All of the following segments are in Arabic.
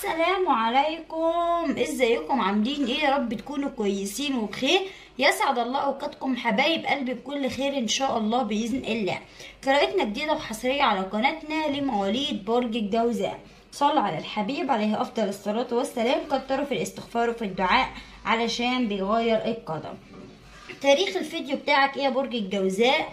السلام عليكم. إزيكم؟ عاملين إيه؟ يا رب تكونوا كويسين وبخير. يسعد الله أوقاتكم حبايب قلبي بكل خير إن شاء الله بإذن الله. قراءتنا جديدة وحصرية على قناتنا لمواليد برج الجوزاء. صلوا على الحبيب عليه أفضل الصلاة والسلام. كتروا في الاستغفار وفي الدعاء علشان بيغير القدم تاريخ الفيديو بتاعك إيه يا برج الجوزاء؟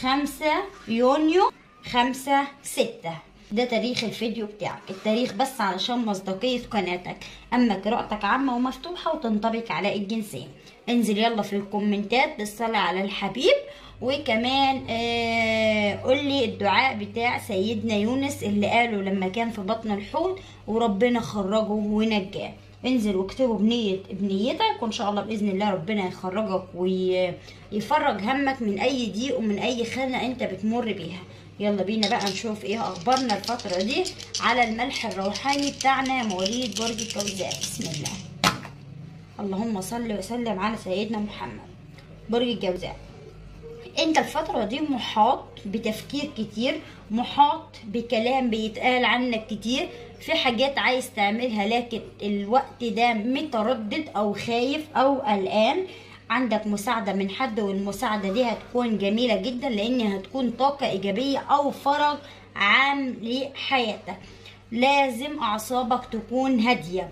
خمسة يونيو خمسة ستة. ده تاريخ الفيديو بتاعك. التاريخ بس علشان مصداقية قناتك. أما قراءتك عامة ومفتوحة وتنطبق على الجنسين. انزل يلا في الكومنتات بالصلاة على الحبيب. وكمان آه قولي الدعاء بتاع سيدنا يونس اللي قاله لما كان في بطن الحوت وربنا خرجه ونجاه. انزل واكتبه بنية بنيتك وإن شاء الله بإذن الله ربنا يخرجك ويفرج همك من أي ضيق ومن أي خانة أنت بتمر بيها. يلا بينا بقى نشوف إيه اخبارنا الفترة دي على الملح الروحاني بتاعنا مواليد برج الجوزاء بسم الله. اللهم صل وسلم على سيدنا محمد. برج الجوزاء. انت الفترة دي محاط بتفكير كتير محاط بكلام بيتقال عنك كتير في حاجات عايز تعملها لكن الوقت ده متردد أو خايف أو قلقان. عندك مساعدة من حد والمساعدة دي هتكون جميلة جدا لأن هتكون طاقة إيجابية أو فرج عام لحياتك. لازم أعصابك تكون هادية.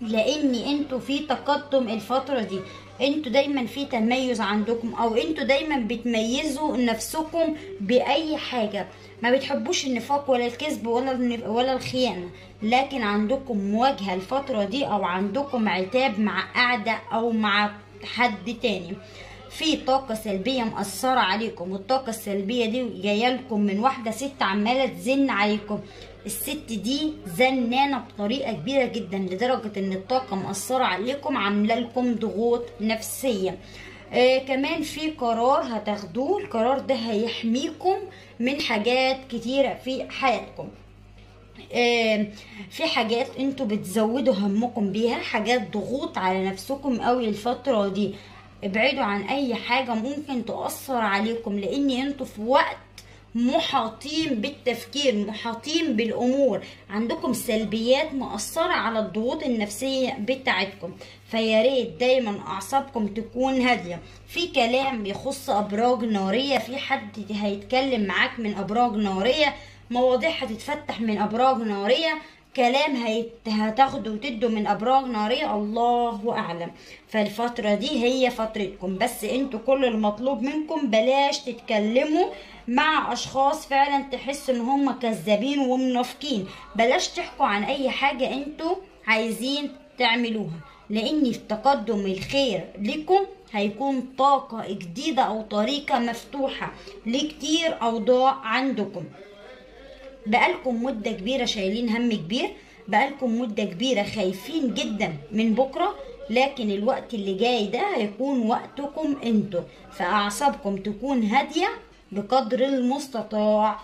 لأن أنتوا في تقدم الفترة دي. أنتوا دايما في تميز عندكم أو أنتوا دايما بتميزوا نفسكم بأي حاجة. ما بتحبوش النفاق ولا الكذب ولا ولا الخيانة. لكن عندكم مواجهة الفترة دي أو عندكم عتاب مع قاعدة أو مع حد تاني. في طاقة سلبية مأثرة عليكم والطاقة السلبية دي جاية لكم من واحدة ست عمالة تزن عليكم. الست دي زنانة بطريقة كبيرة جدا لدرجة إن الطاقة مأثرة عليكم عاملة لكم ضغوط نفسية. آه كمان في قرار هتاخدوه القرار ده هيحميكم من حاجات كتيرة في حياتكم. في حاجات أنتوا بتزودوا همكم بيها حاجات ضغوط على نفسكم قوي الفترة دي. ابعدوا عن أي حاجة ممكن تؤثر عليكم لأن أنتوا في وقت محاطين بالتفكير محاطين بالأمور. عندكم سلبيات مؤثره على الضغوط النفسية بتاعتكم. فيا ريت دايما أعصابكم تكون هادية. في كلام يخص أبراج نارية في حد هيتكلم معاك من أبراج نارية مواضيع هتتفتح من أبراج نارية. كلام هتاخده وتدوا من أبراج نارية. الله أعلم. فالفترة دي هي فترتكم. بس أنتوا كل المطلوب منكم بلاش تتكلموا مع أشخاص فعلا تحسوا إن هم كذابين ومنافقين. بلاش تحكوا عن أي حاجة أنتوا عايزين تعملوها. لأن في تقدم الخير لكم هيكون طاقة جديدة أو طريقة مفتوحة لكتير أوضاع عندكم. بقالكم مدة كبيرة شايلين هم كبير بقالكم مدة كبيرة خايفين جدا من بكرة لكن الوقت اللي جاي ده هيكون وقتكم أنتوا. فأعصابكم تكون هادية بقدر المستطاع.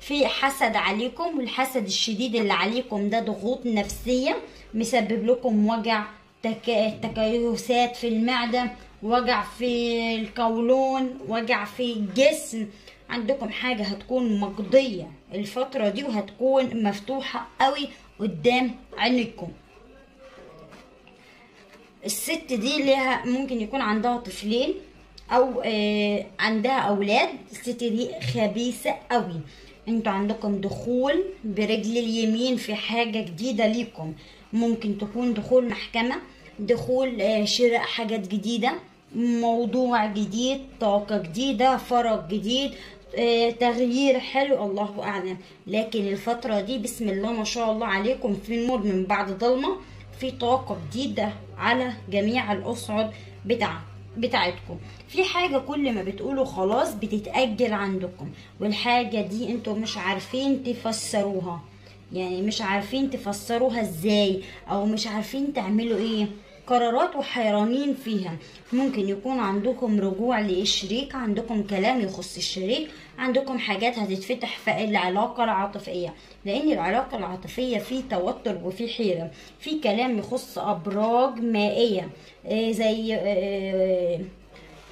في حسد عليكم والحسد الشديد اللي عليكم ده ضغوط نفسية مسبب لكم وجع تك... تكيسات في المعدة وجع في القولون وجع في الجسم. عندكم حاجة هتكون مقضية الفترة دي وهتكون مفتوحة قوي قدام عينكم الست دي ليها ممكن يكون عندها طفلين أو آه عندها أولاد. الست دي خبيثة قوي. أنتوا عندكم دخول برجل اليمين في حاجة جديدة ليكم. ممكن تكون دخول محكمة دخول آه شراء حاجات جديدة موضوع جديد طاقة جديدة فرج جديد تغيير حلو الله أعلم. لكن الفترة دي بسم الله ما شاء الله عليكم في نور من بعد ضلمه في طاقه جديدة على جميع الاصعد بتاع بتاعتكم. في حاجة كل ما بتقولوا خلاص بتتأجل عندكم. والحاجة دي أنتوا مش عارفين تفسروها. يعني مش عارفين تفسروها إزاي أو مش عارفين تعملوا إيه. قرارات وحيرانين فيها. ممكن يكون عندكم رجوع للشريك عندكم كلام يخص الشريك عندكم حاجات هتتفتح في العلاقة العاطفية. لأن العلاقة العاطفية في توتر وفي حيرة. في كلام يخص أبراج مائية زي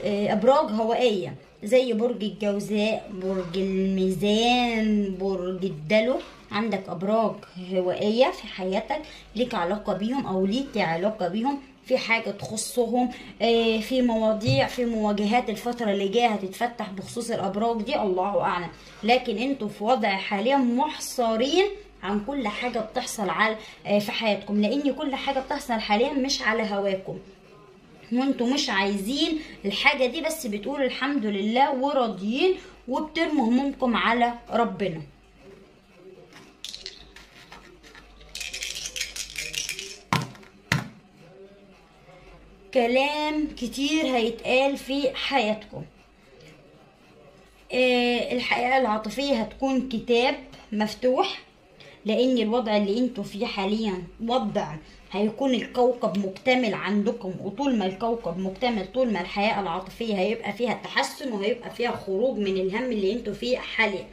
أبراج هوائية. زي برج الجوزاء برج الميزان برج الدلو. عندك أبراج هوائية في حياتك ليك علاقة بيهم أو ليك علاقة بيهم في حاجة تخصهم آه، في مواضيع في مواجهات الفترة اللي جاية هتتفتح بخصوص الأبراج دي الله أعلم. لكن أنتوا في وضع حاليا محصرين عن كل حاجة بتحصل على آه، في حياتكم لأن كل حاجة بتحصل حاليا مش على هواكم. وانتوا مش عايزين الحاجة دي بس بتقولوا الحمد لله وراضيين وبترموا همومكم على ربنا. كلام كتير هيتقال في حياتكم. آه، الحياة العاطفية هتكون كتاب مفتوح لأن الوضع اللي أنتوا فيه حاليا وضع هيكون الكوكب مكتمل عندكم وطول ما الكوكب مكتمل طول ما الحياة العاطفية هيبقى فيها تحسن وهيبقى فيها خروج من الهم اللي أنتوا فيه حاليا.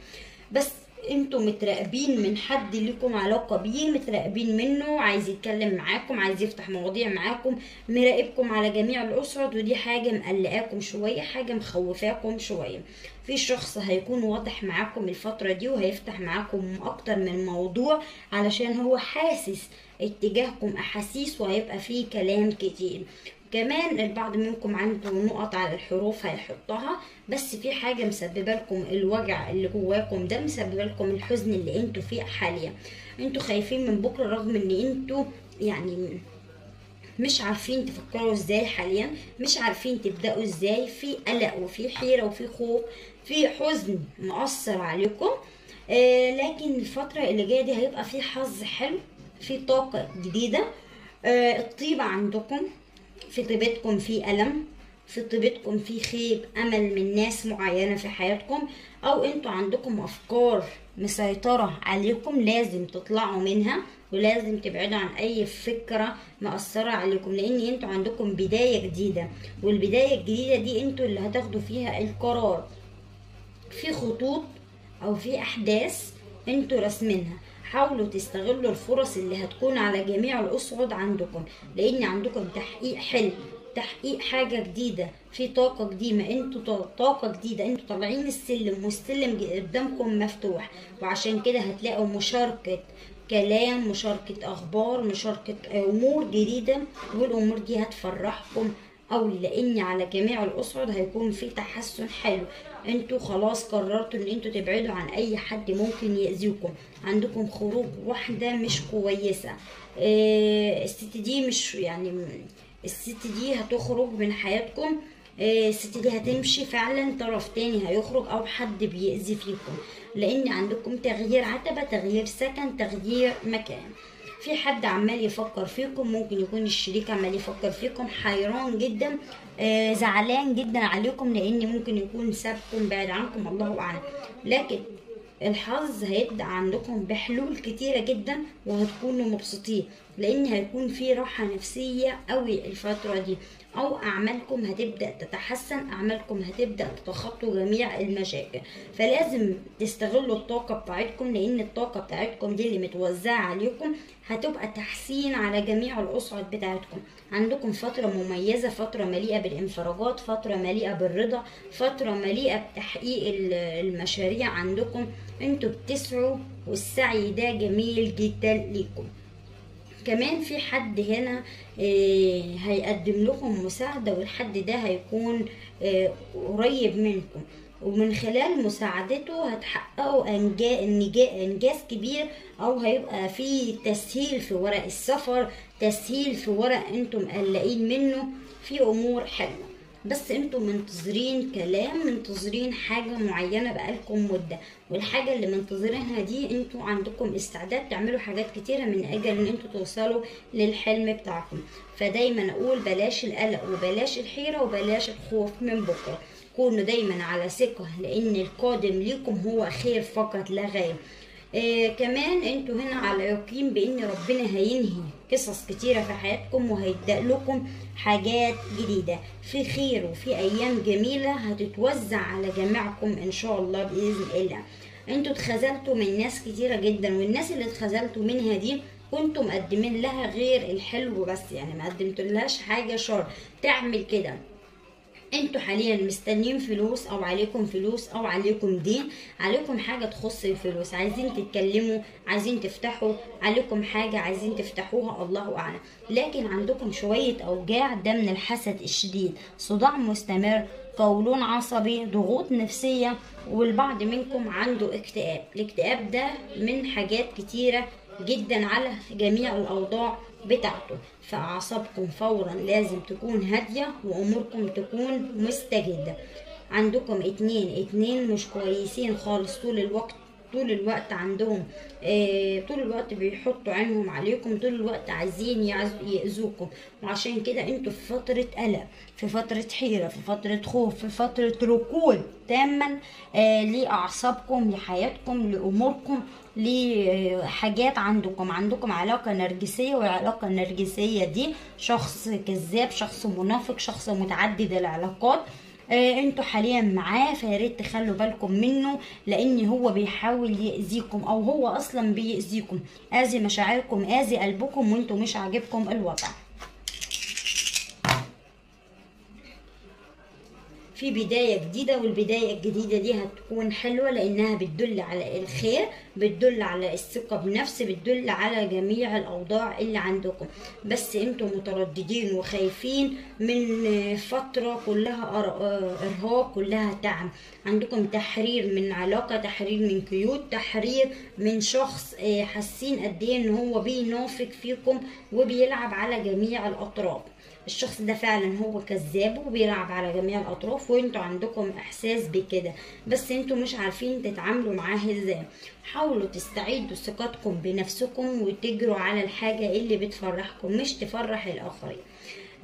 بس أنتوا متراقبين من حد ليكم علاقة بيه متراقبين منه عايز يتكلم معاكم عايز يفتح مواضيع معاكم مراقبكم على جميع الاسرد ودي حاجة مقلقاكم شوية حاجة مخوفاكم شوية. في شخص هيكون واضح معاكم الفترة دي وهيفتح معاكم أكتر من موضوع علشان هو حاسس اتجاهكم أحاسيس وهيبقى فيه كلام كتير. كمان البعض منكم عنده نقط على الحروف هيحطها بس في حاجة مسببة لكم الوجع اللي جواكم ده مسببة لكم الحزن اللي أنتوا فيه حاليا. أنتوا خايفين من بكرة رغم ان أنتوا يعني مش عارفين تفكروا إزاي حاليا مش عارفين تبدأوا إزاي. في قلق وفي حيرة وفي خوف في حزن مؤثر عليكم. آه لكن الفترة اللي جاية دي هيبقى في حظ حلو في طاقة جديدة. آه الطيبة عندكم في طيبتكم في ألم في طيبتكم في خيب أمل من ناس معينة في حياتكم أو أنتوا عندكم أفكار مسيطرة عليكم لازم تطلعوا منها ولازم تبعدوا عن أي فكرة مأثرة عليكم لأن أنتوا عندكم بداية جديدة والبداية الجديدة دي أنتوا اللي هتاخدوا فيها القرار. في خطوط أو في أحداث أنتوا راسمينها. حاولوا تستغلوا الفرص اللي هتكون على جميع الأصعد عندكم لأن عندكم تحقيق حلم تحقيق حاجة جديدة في طاقة جديدة أنتوا طاقة جديدة أنتوا طالعين السلم والسلم قدامكم مفتوح. وعشان كده هتلاقوا مشاركة كلام مشاركة أخبار مشاركة أمور جديدة والأمور دي هتفرحكم أوي لأن على جميع الأسرد هيكون في تحسن حلو. أنتوا خلاص قررتوا إن أنتوا تبعدوا عن أي حد ممكن يأذيكم. عندكم خروج واحدة مش كويسة. آه الست دي مش يعني الست دي هتخرج من حياتكم. آه الست دي هتمشي فعلا طرف تاني هيخرج أو حد بيأذي فيكم. لأن عندكم تغيير عتبة تغيير سكن تغيير مكان. في حد عمال يفكر فيكم؟ ممكن يكون الشريك عمال يفكر فيكم. حيران جدا آه زعلان جدا عليكم لأن ممكن يكون سابكم بعد عنكم الله أعلم. لكن الحظ هيبدأ عندكم بحلول كتيرة جدا وهتكونوا مبسوطين لأن هيكون في راحة نفسية قوي الفترة دي. أو أعمالكم هتبدأ تتحسن أعمالكم هتبدأ تتخطوا جميع المشاكل. فلازم تستغلوا الطاقة بتاعتكم لأن الطاقة بتاعتكم دي اللي متوزعة عليكم هتبقى تحسين على جميع الاصعد بتاعتكم. عندكم فترة مميزة فترة مليئة بالانفراجات فترة مليئة بالرضا فترة مليئة بتحقيق المشاريع عندكم. أنتوا بتسعوا والسعي ده جميل جدا ليكم. كمان في حد هنا هيقدم لكم مساعدة والحد ده هيكون قريب منكم. ومن خلال مساعدته هتحققوا إنجاز كبير أو هيبقى في تسهيل في ورق السفر تسهيل في ورق أنتم مقلقين منه. في أمور حلوة. بس أنتم منتظرين كلام منتظرين حاجة معينة بقالكم مدة. والحاجة اللي منتظرينها دي أنتوا عندكم استعداد تعملوا حاجات كتيرة من أجل إن أنتوا توصلوا للحلم بتاعكم. فدايما أقول بلاش القلق وبلاش الحيرة وبلاش الخوف من بكرة. كونوا دايما على ثقة لأن القادم ليكم هو خير فقط لا غير. آه كمان أنتوا هنا على يقين بإن ربنا هينهي قصص كتيرة في حياتكم وهيبدأ لكم حاجات جديدة. في خير وفي أيام جميلة هتتوزع على جميعكم إن شاء الله بإذن الله. أنتوا اتخذلتوا من ناس كتيرة جدا والناس اللي اتخذلتوا منها دي كنتوا مقدمين لها غير الحلو بس يعني ما قدمتلهاش حاجة شر. تعمل كده. أنتوا حاليا مستنيين فلوس أو عليكم فلوس أو عليكم دين عليكم حاجة تخص الفلوس. عايزين تتكلموا عايزين تفتحوا عليكم حاجة عايزين تفتحوها الله أعلم. لكن عندكم شوية أوجاع ده من الحسد الشديد. صداع مستمر قولون عصبي ضغوط نفسية والبعض منكم عنده اكتئاب. الاكتئاب ده من حاجات كتيرة جدا على جميع الأوضاع. بتاعته. فأعصابكم فورا لازم تكون هادية وأموركم تكون مستجدة. عندكم اتنين اتنين مش كويسين خالص طول الوقت. طول الوقت عندهم آه طول الوقت بيحطوا عينهم عليكم طول الوقت عايزين يأذوكم. وعشان كده أنتوا في فترة قلق في فترة حيرة في فترة خوف في فترة ركود تاما آه لأعصابكم لحياتكم لأموركم لحاجات عندكم. عندكم علاقة نرجسية والعلاقة النرجسية دي شخص كذاب شخص منافق شخص متعدد العلاقات. آه، أنتوا حاليا معاه فياريت تخلوا بالكم منه لأن هو بيحاول يأذيكم أو هو أصلا بيأذيكم. آذي مشاعركم آذي قلبكم وانتوا مش عاجبكم الوضع. في بداية جديدة والبداية الجديدة دي هتكون حلوة لأنها بتدل على الخير بتدل على الثقة بنفس بتدل على جميع الأوضاع اللي عندكم. بس أنتوا مترددين وخايفين من فترة كلها إرهاق كلها تعب. عندكم تحرير من علاقة تحرير من قيود تحرير من شخص آه، حاسين قد إيه إن هو بينافق فيكم وبيلعب على جميع الأطراف. الشخص ده فعلا هو كذاب وبيلعب على جميع الأطراف وأنتوا عندكم إحساس بكده. بس أنتوا مش عارفين تتعاملوا معاه إزاي. حاولوا تستعيدوا ثقتكم بنفسكم وتجروا على الحاجة اللي بتفرحكم مش تفرح الآخرين.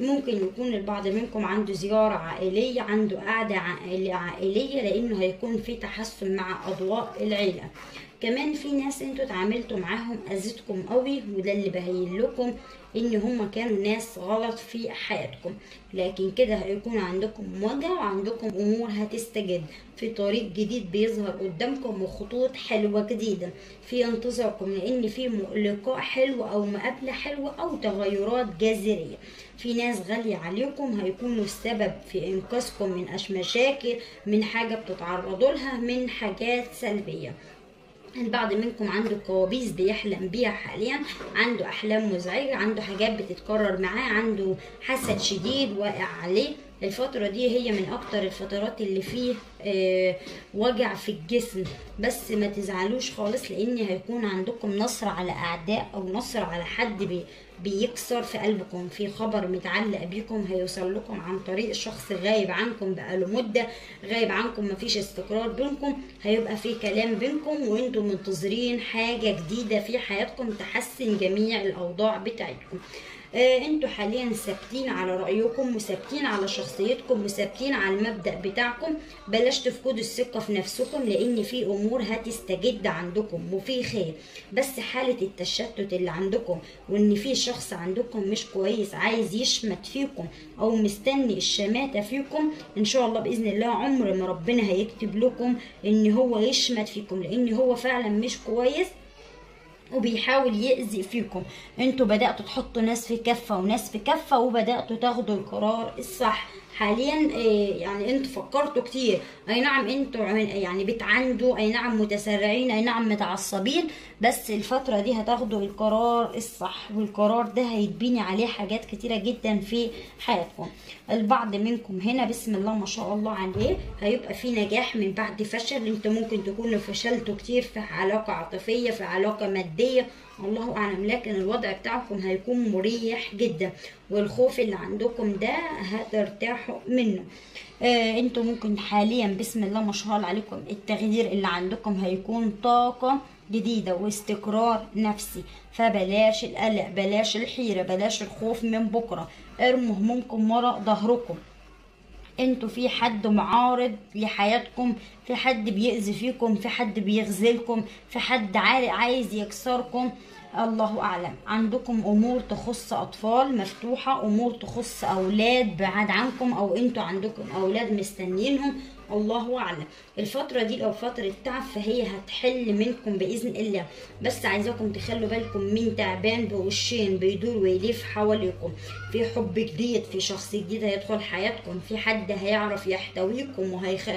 ممكن يكون البعض منكم عنده زيارة عائلية عنده قعدة عائل- عائلية لأنه هيكون في تحسن مع أضواء العيلة. كمان في ناس أنتوا اتعاملتوا معاهم اذتكم قوي وده اللي بهين لكم إن هم كانوا ناس غلط في حياتكم. لكن كده هيكون عندكم وجع وعندكم أمور هتستجد. في طريق جديد بيظهر قدامكم وخطوط حلوة جديدة. في انتظاركم لأن في لقاء حلو أو مقابلة حلوة أو تغيرات جذرية. في ناس غالية عليكم هيكونوا السبب في إنقاذكم من أش مشاكل من حاجة بتتعرضوا لها من حاجات سلبية. البعض منكم عنده كوابيس بيحلم بيها حاليا عنده أحلام مزعجة عنده حاجات بتتكرر معاه عنده حسد شديد واقع عليه. الفترة دي هي من أكتر الفترات اللي فيه آه وجع في الجسم. بس ما تزعلوش خالص لأن هيكون عندكم نصر على أعداء أو نصر على حد بيكسر في قلبكم في خبر متعلق بيكم هيوصل لكم عن طريق شخص غايب عنكم بقاله مدة غايب عنكم مفيش استقرار بينكم هيبقى في كلام بينكم وأنتم منتظرين حاجة جديدة في حياتكم تحسن جميع الأوضاع بتاعتكم. أنتوا حاليا ثابتين على رأيكم وثابتين على شخصيتكم وثابتين على المبدأ بتاعكم. بلاش تفقدوا الثقة في نفسكم لأن في أمور هتستجد عندكم وفي خير. بس حالة التشتت اللي عندكم وإن في شخص عندكم مش كويس عايز يشمت فيكم أو مستني الشماتة فيكم إن شاء الله بإذن الله عمر ما ربنا هيكتب لكم إن هو يشمت فيكم لأن هو فعلا مش كويس. وبيحاول يأذي فيكم. أنتوا بدأتوا تحطوا ناس في كفة وناس في كفة وبدأتوا تاخدوا القرار الصح. حاليا آه، يعني أنتوا فكرتوا كتير. أي نعم أنتوا عن- يعني بتعاندوا أي نعم متسرعين أي نعم متعصبين. بس الفترة دي هتاخدوا القرار الصح والقرار ده هيتبني عليه حاجات كتيرة جدا في حياتكم. البعض منكم هنا بسم الله ما شاء الله عليه هيبقى في نجاح من بعد فشل. أنتوا ممكن تكونوا فشلتوا كتير في علاقة عاطفية في علاقة مادية. الله أعلم لكن الوضع بتاعكم هيكون مريح جدا والخوف اللي عندكم ده هترتاحوا منه. آه أنتوا ممكن حاليا بسم الله ما شاء الله عليكم التغيير اللي عندكم هيكون طاقة. جديدة واستقرار نفسي. فبلاش القلق بلاش الحيرة بلاش الخوف من بكرة. ارموا همومكم ورا ظهركم. أنتوا في حد معارض لحياتكم في حد بيأذي فيكم في حد بيغزلكم في حد عا- عايز يكسركم. الله أعلم. عندكم أمور تخص أطفال مفتوحة أمور تخص أولاد بعاد عنكم أو أنتوا عندكم أولاد مستنيينهم. الله أعلم. الفترة دي لو فترة تعب فهي هتحل منكم بإذن الله. بس عايزاكم تخلوا بالكم مين تعبان بوشين بيدور ويلف حواليكم. في حب جديد في شخص جديد هيدخل حياتكم. في حد هيعرف يحتويكم وهيخ...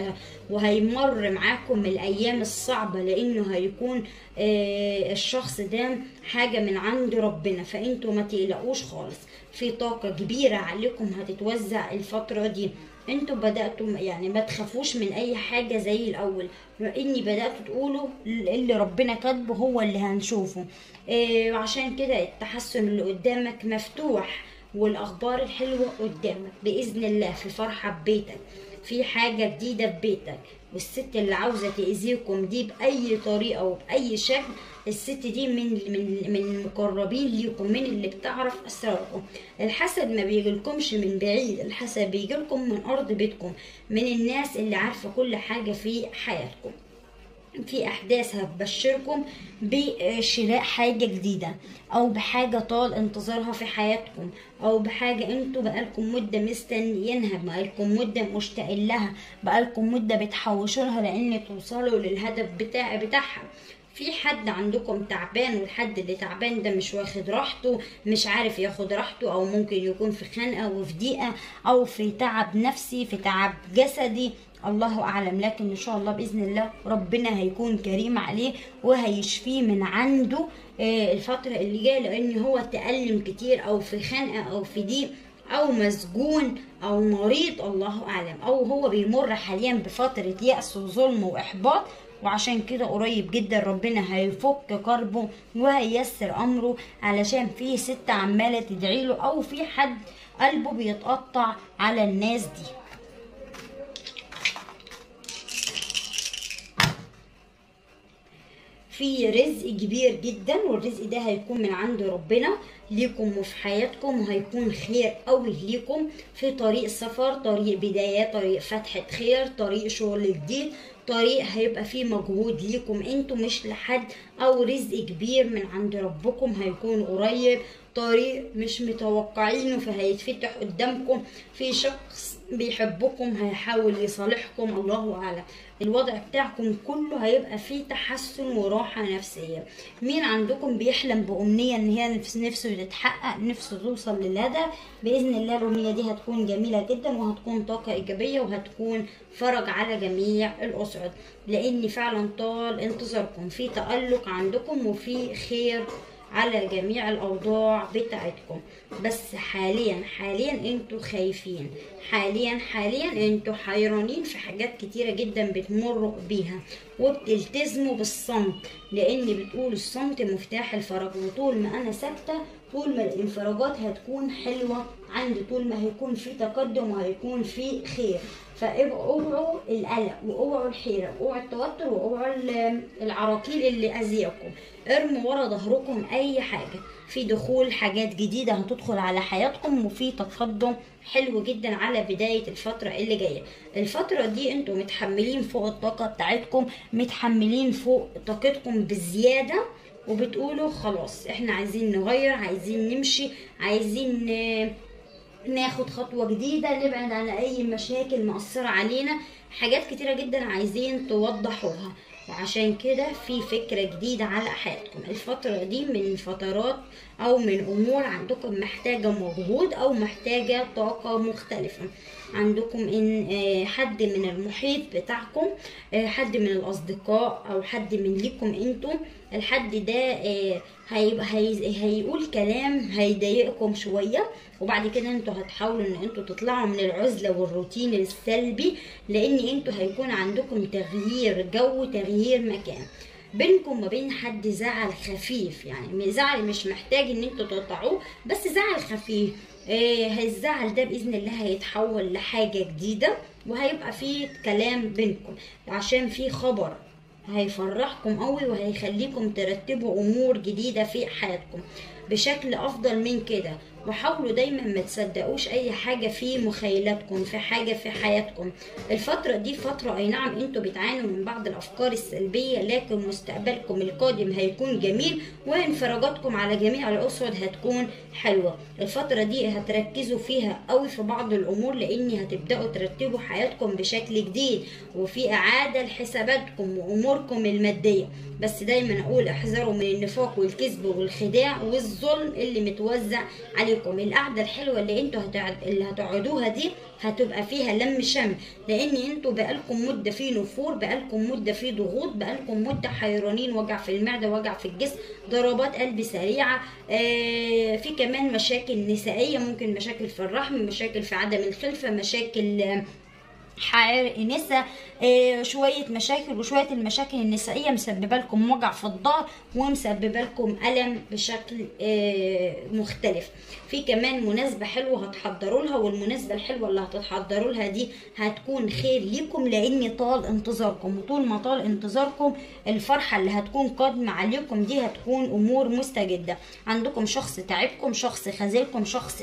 وهيمر معاكم الأيام الصعبة لأنه هيكون آه الشخص ده حاجة من عند ربنا. فأنتوا ما تقلقوش خالص. في طاقة كبيرة عليكم هتتوزع الفترة دي. أنتوا بدأتوا يعني ما تخافوش من أي حاجة زي الأول. لاني بداتوا تقولوا اللي ربنا كاتبه هو اللي هنشوفه. إيه عشان كده التحسن اللي قدامك مفتوح والأخبار الحلوة قدامك بإذن الله في فرحة ببيتك. في حاجة جديدة في بيتك. والست اللي عاوزة تأذيكم دي بأي طريقة وبأي شكل الست دي من من من المقربين ليكم من اللي بتعرف أسراركم. الحسد ما بيجيلكمش من بعيد الحسد بيجيلكم من أرض بيتكم من الناس اللي عارفة كل حاجة في حياتكم. في أحداث هتبشركم بشراء حاجة جديدة أو بحاجة طال انتظارها في حياتكم أو بحاجة أنتوا بقالكم مدة مستنيينها بقالكم مدة مشتاقين لها بقالكم مدة بتحوشوا لها لأن توصلوا للهدف بتاع بتاعها. في حد عندكم تعبان والحد اللي تعبان ده مش واخد راحته مش عارف ياخد راحته أو ممكن يكون في خنقة وفي ضيقة أو في تعب نفسي في تعب جسدي الله أعلم. لكن إن شاء الله بإذن الله ربنا هيكون كريم عليه وهيشفيه من عنده الفترة اللي جاية لأن هو تألم كتير أو في خنقة أو في ضيق أو مسجون أو مريض الله أعلم. أو هو بيمر حاليا بفترة يأس وظلم وإحباط وعشان كده قريب جدا ربنا هيفك كربه وهييسر أمره علشان في ست عمالة تدعيله أو في حد قلبه بيتقطع على الناس دي. في رزق كبير جدا والرزق ده هيكون من عند ربنا ليكم وفي حياتكم وهيكون خير قوي ليكم في طريق سفر طريق بداية طريق فتحة خير طريق شغل جديد طريق هيبقى فيه مجهود ليكم. أنتوا مش لحد أو رزق كبير من عند ربكم هيكون قريب طريق مش متوقعينه فهيتفتح قدامكم. في شخص بيحبكم هيحاول يصالحكم الله أعلم. الوضع بتاعكم كله هيبقى فيه تحسن وراحة نفسية. مين عندكم بيحلم بأمنية إن هي نفس نفسه تتحقق نفسه توصل للهدف؟ بإذن الله الأمنية دي هتكون جميلة جدا وهتكون طاقة إيجابية وهتكون فرج على جميع الأسرة. لأن فعلا طال انتظاركم في تألق عندكم وفي خير على جميع الأوضاع بتاعتكم. بس حاليا حاليا أنتوا خايفين. حاليا حاليا أنتوا حيرانين في حاجات كتيرة جدا بتمروا بيها وبتلتزموا بالصمت. لأن بتقول الصمت مفتاح الفرج وطول ما أنا ساكته طول ما الانفراجات هتكون حلوة عندي طول ما هيكون في تقدم وهيكون في خير. فاوعوا القلق وأوعوا الحيرة واوعوا التوتر وأوعوا العراقيل اللي اذيكم ارموا ورا ظهركم أي حاجة. في دخول حاجات جديدة هتدخل على حياتكم وفي تقدم حلو جدا على بداية الفترة اللي جاية. الفترة دي أنتوا متحملين فوق الطاقة بتاعتكم متحملين فوق طاقتكم بزيادة. وبتقولوا خلاص إحنا عايزين نغير عايزين نمشي عايزين ناخد خطوة جديدة نبعد عن أي مشاكل مأثرة علينا حاجات كتيرة جدا عايزين توضحوها. وعشان كده في فكرة جديدة على حياتكم. الفترة دي من فترات أو من أمور عندكم محتاجة مجهود أو محتاجة طاقة مختلفة. عندكم إن حد من المحيط بتاعكم حد من الأصدقاء أو حد من ليكم أنتم الحد ده هيبقى هي هيقول كلام هيضايقكم شوية وبعد كده أنتوا هتحاولوا ان أنتوا تطلعوا من العزلة والروتين السلبي لأن أنتوا هيكون عندكم تغيير جو تغيير مكان. بينكم وبين حد زعل خفيف يعني زعل مش محتاج ان أنتوا تقطعوه بس زعل خفيف. آه الزعل ده بإذن الله هيتحول لحاجة جديدة وهيبقى فيه كلام بينكم عشان في خبر. هيفرحكم قوي وهيخليكم ترتبوا أمور جديدة في حياتكم. بشكل أفضل من كده. وحاولوا دايما ما تصدقوش أي حاجة في مخيلاتكم في حاجة في حياتكم. الفترة دي فترة أي نعم أنتوا بتعانوا من بعض الأفكار السلبية لكن مستقبلكم القادم هيكون جميل وانفراجاتكم على جميع الاسود هتكون حلوة. الفترة دي هتركزوا فيها قوي في بعض الأمور لأني هتبدأوا ترتبوا حياتكم بشكل جديد وفي إعادة لحساباتكم وأموركم المادية. بس دايما أقول احذروا من النفاق والكذب والخداع والظلم. اللي متوزع عليكم. القعدة الحلوة اللي أنتوا هتقعد اللي هتقعدوها دي هتبقى فيها لم شمل لأن أنتوا بقالكم مدة في نفور بقالكم مدة في ضغوط بقالكم مدة حيرانين وجع في المعدة وجع في الجسم ضربات قلب سريعة آه في كمان مشاكل نسائية ممكن مشاكل في الرحم مشاكل في عدم الخلفة مشاكل حرق نسا آه شوية مشاكل وشوية المشاكل النسائية مسببة لكم وجع في الظهر ومسببة لكم ألم بشكل آه مختلف. في كمان مناسبة حلوة هتحضروا لها والمناسبة الحلوة اللي هتتحضروا لها دي هتكون خير ليكم لأن طال انتظاركم. وطول ما طال انتظاركم الفرحة اللي هتكون قادمة عليكم دي هتكون أمور مستجدة. عندكم شخص تعبكم شخص خذلكم شخص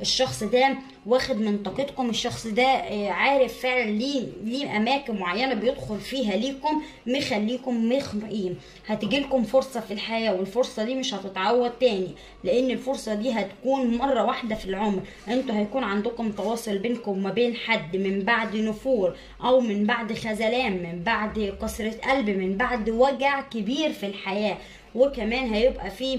الشخص ده واخد من طاقتكم الشخص ده آه عارف فعلا ليه ليه أماكن معينة بيدخل فيها ليكم مخليكم مخنوقين هتجيلكم فرصة في الحياة والفرصة دي مش هتتعوض تاني لأن الفرصة دي هتكون مرة واحدة في العمر. أنتوا هيكون عندكم تواصل بينكم وما بين حد من بعد نفور أو من بعد خذلان من بعد كسرة قلب من بعد وجع كبير في الحياة. وكمان هيبقى فيه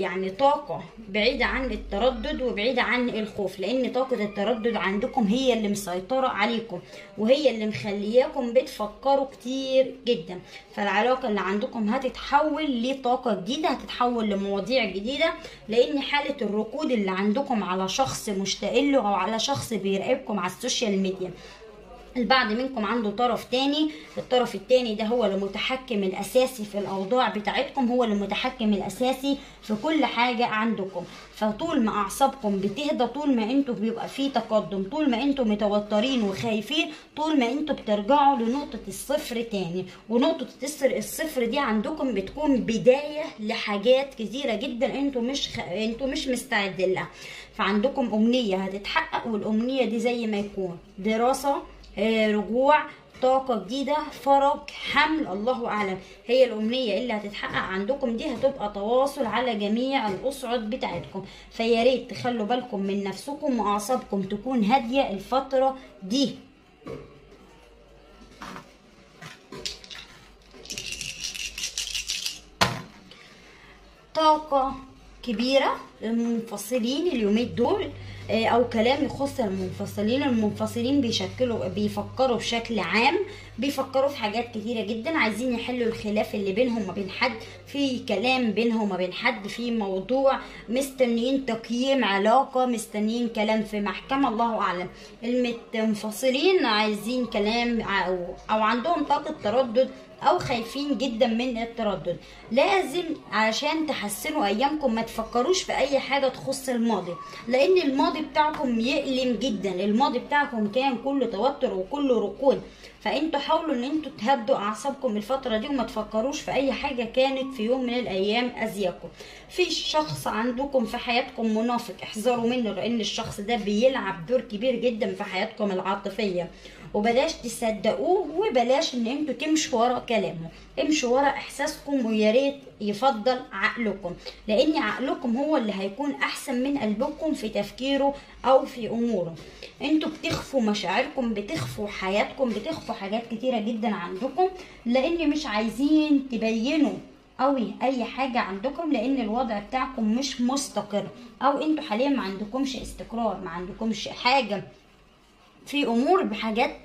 يعني طاقة بعيدة عن التردد وبعيدة عن الخوف لأن طاقة التردد عندكم هي اللي مسيطرة عليكم وهي اللي مخلياكم بتفكروا كتير جدا. فالعلاقة اللي عندكم هتتحول لطاقة جديدة هتتحول لمواضيع جديدة لأن حالة الركود اللي عندكم على شخص مشتاق له أو على شخص بيراقبكم على ال social media البعض منكم عنده طرف تاني الطرف التاني ده هو المتحكم الأساسي في الأوضاع بتاعتكم هو المتحكم الأساسي في كل حاجة عندكم. فطول ما أعصابكم بتهدى طول ما أنتوا بيبقى فيه تقدم طول ما أنتوا متوترين وخايفين طول ما أنتوا بترجعوا لنقطة الصفر تاني. ونقطة الصفر دي عندكم بتكون بداية لحاجات كتيرة جدا أنتوا مش خ... أنتوا مش مستعدين لها فعندكم أمنية هتتحقق والأمنية دي زي ما يكون دراسة رجوع طاقة جديدة فرج حمل الله أعلم. هي الأمنية اللي هتتحقق عندكم دي هتبقى تواصل على جميع الأسعد بتاعتكم. فيا ريت تخلوا بالكم من نفسكم وأعصابكم تكون هادية الفترة دي. طاقة كبيرة للمنفصلين اليومين دول. أو كلام يخص المنفصلين. المنفصلين بيشكلوا بيفكروا بشكل عام بيفكروا في حاجات كتيرة جدا عايزين يحلوا الخلاف اللي بينهم وبين حد. في كلام بينهم وبين حد في موضوع مستنيين تقييم علاقة مستنيين كلام في محكمة الله أعلم. المنفصلين عايزين كلام أو, عندهم طاقة تردد أو خايفين جدا من التردد. لازم عشان تحسنوا أيامكم ما تفكروش في أي حاجة تخص الماضي لأن الماضي بتاعكم يألم جدا. الماضي بتاعكم كان كله توتر وكله ركود. فأنتوا حاولوا إن أنتوا تهدوا أعصابكم الفترة دي وما تفكروش في أي حاجة كانت في يوم من الأيام اذياكم في شخص عندكم في حياتكم منافق احذروا منه لأن الشخص ده بيلعب دور كبير جدا في حياتكم العاطفية. وبلاش تصدقوه وبلاش إن أنتوا تمشوا ورا كلامه. امشوا ورا إحساسكم ويا ريت يفضل عقلكم. لأن عقلكم هو اللي هيكون أحسن من قلبكم في تفكيره أو في أموره. أنتوا بتخفوا مشاعركم بتخفوا حياتكم بتخفوا حاجات كتيرة جدا عندكم لأن مش عايزين تبينوا قوي أي حاجة عندكم لأن الوضع بتاعكم مش مستقر. أو أنتوا حاليا ما عندكمش استقرار ما عندكمش حاجة. في أمور بحاجات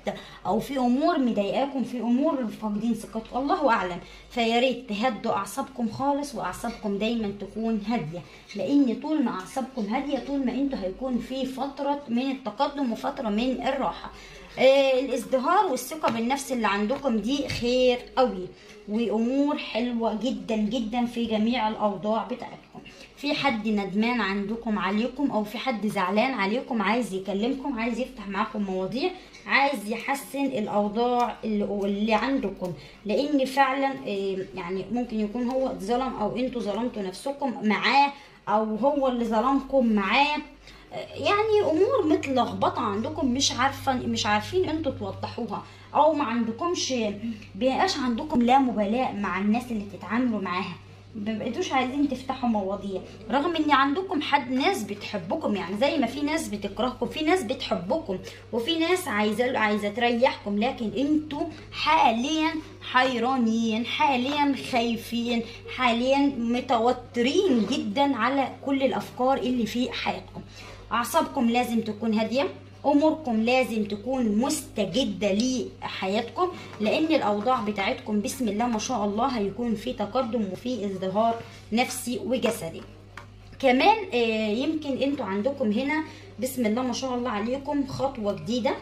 أو في أمور مضايقاكم في أمور فاقدين ثقتكم. الله أعلم. فيا ريت تهدوا أعصابكم خالص وأعصابكم دايما تكون هادية. لأن طول ما أعصابكم هادية طول ما أنتوا هيكون في فترة من التقدم وفترة من الراحة. آه الازدهار والثقة بالنفس اللي عندكم دي خير قوي وأمور حلوة جدا جدا في جميع الأوضاع بتاعتكم. في حد ندمان عندكم عليكم أو في حد زعلان عليكم عايز يكلمكم عايز يفتح معاكم مواضيع عايز يحسن الأوضاع اللي, عندكم. لأن فعلا يعني ممكن يكون هو اتظلم أو أنتوا ظلمتوا نفسكم معاه أو هو اللي ظلمكم معاه. يعني أمور متلخبطة عندكم مش عارفة مش عارفين أنتوا توضحوها أو ما عندكمش بيبقاش عندكم لا مبالاة مع الناس اللي تتعاملوا معاها. مبقيتوش عايزين تفتحوا مواضيع. رغم إن عندكم حد ناس بتحبكم يعني زي ما في ناس بتكرهكم في ناس بتحبكم وفي ناس عايزة عايزة تريحكم لكن أنتوا حاليا حيرانين حاليا خايفين حاليا متوترين جدا على كل الأفكار اللي في حياتكم. أعصابكم لازم تكون هادية. أموركم لازم تكون مستجدة لحياتكم لأن الأوضاع بتاعتكم بسم الله ما شاء الله هيكون في تقدم وفي ازدهار نفسي وجسدي. كمان آه، يمكن أنتوا عندكم هنا بسم الله ما شاء الله عليكم خطوة جديدة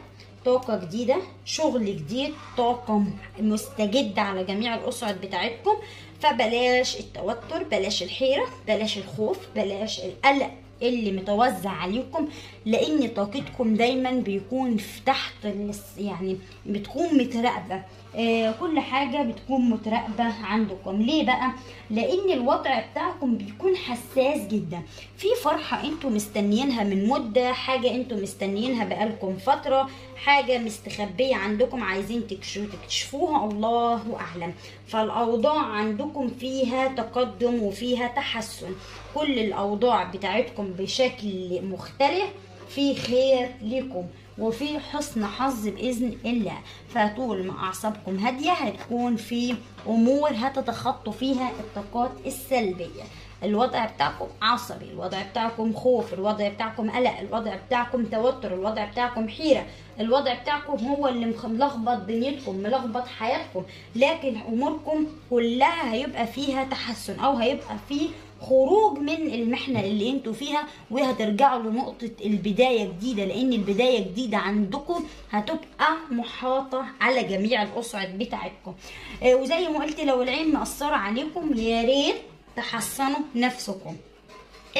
طاقة جديدة شغل جديد طاقة مستجدة على جميع الاسعد بتاعتكم. فبلاش التوتر بلاش الحيرة بلاش الخوف بلاش القلق. اللي متوزع عليكم لأن طاقتكم دايما بيكون في تحت يعني بتكون متراقبة. آه كل حاجة بتكون متراقبة عندكم. ليه بقى؟ لأن الوضع بتاعكم بيكون حساس جدا. في فرحة أنتوا مستنيينها من مدة حاجة أنتوا مستنيينها بقالكم فترة. حاجة مستخبية عندكم عايزين تكشفوها الله أعلم. فالأوضاع عندكم فيها تقدم وفيها تحسن. كل الأوضاع بتاعتكم بشكل مختلف في خير لكم وفي حسن حظ بإذن الله. فطول ما أعصابكم هادية هتكون في أمور هتتخطوا فيها الطاقات السلبية. الوضع بتاعكم عصبي الوضع بتاعكم خوف الوضع بتاعكم قلق الوضع بتاعكم توتر الوضع بتاعكم حيرة الوضع بتاعكم هو اللي ملخبط دنيتكم ملخبط حياتكم. لكن أموركم كلها هيبقى فيها تحسن أو هيبقى فيه خروج من المحنة اللي أنتوا فيها وهترجعوا لنقطة البداية جديدة لأن البداية جديدة عندكم هتبقى محاطة على جميع الاسعد بتاعتكم. آه، وزي ما قلت لو العين مأثرة عليكم يا ريت تحصنوا نفسكم.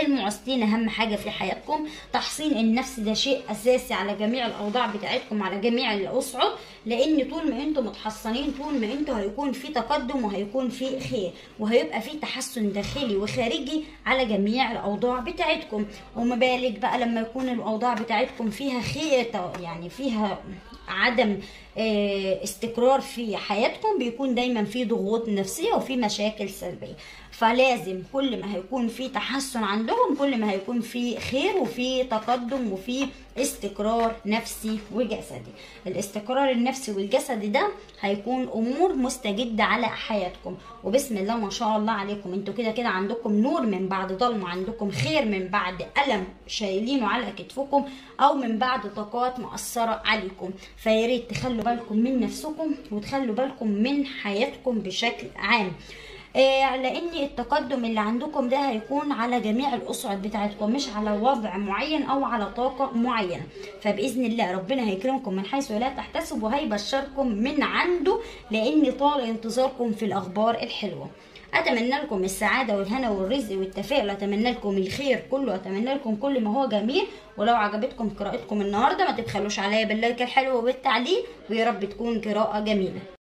المعوزتين أهم حاجة في حياتكم. تحصين النفس ده شيء أساسي على جميع الأوضاع بتاعتكم على جميع الاصعد لأن طول ما أنتم متحصنين طول ما أنتم هيكون في تقدم وهيكون في خير وهيبقى في تحسن داخلي وخارجي على جميع الأوضاع بتاعتكم. وما بالك بقى لما يكون الأوضاع بتاعتكم فيها خير يعني فيها عدم آه، استقرار في حياتكم بيكون دايما في ضغوط نفسية وفي مشاكل سلبية. فلازم كل ما هيكون في تحسن عندهم كل ما هيكون في خير وفي تقدم وفي استقرار نفسي وجسدي. الاستقرار النفسي والجسدي ده هيكون أمور مستجدة على حياتكم. وبسم الله ما شاء الله عليكم. أنتوا كده كده عندكم نور من بعد ظلمه عندكم خير من بعد ألم شايلينه على كتفكم أو من بعد طاقات مأثرة عليكم. فيا ريت تخلوا بالكم من نفسكم وتخلوا بالكم من حياتكم بشكل عام. لأن التقدم اللي عندكم ده هيكون على جميع الأسعد بتاعتكم مش على وضع معين أو على طاقة معينة. فبإذن الله ربنا هيكرمكم من حيث لا تحتسب وهيبشركم من عنده لأن طال انتظاركم في الأخبار الحلوة. أتمنى لكم السعادة والهنا والرزق والتفاؤل اتمنى لكم الخير كله اتمنى لكم كل ما هو جميل. ولو عجبتكم قراءتكم النهارده ما تبخلوش عليا باللايك الحلو وبالتعليق ويا رب تكون قراءة جميلة.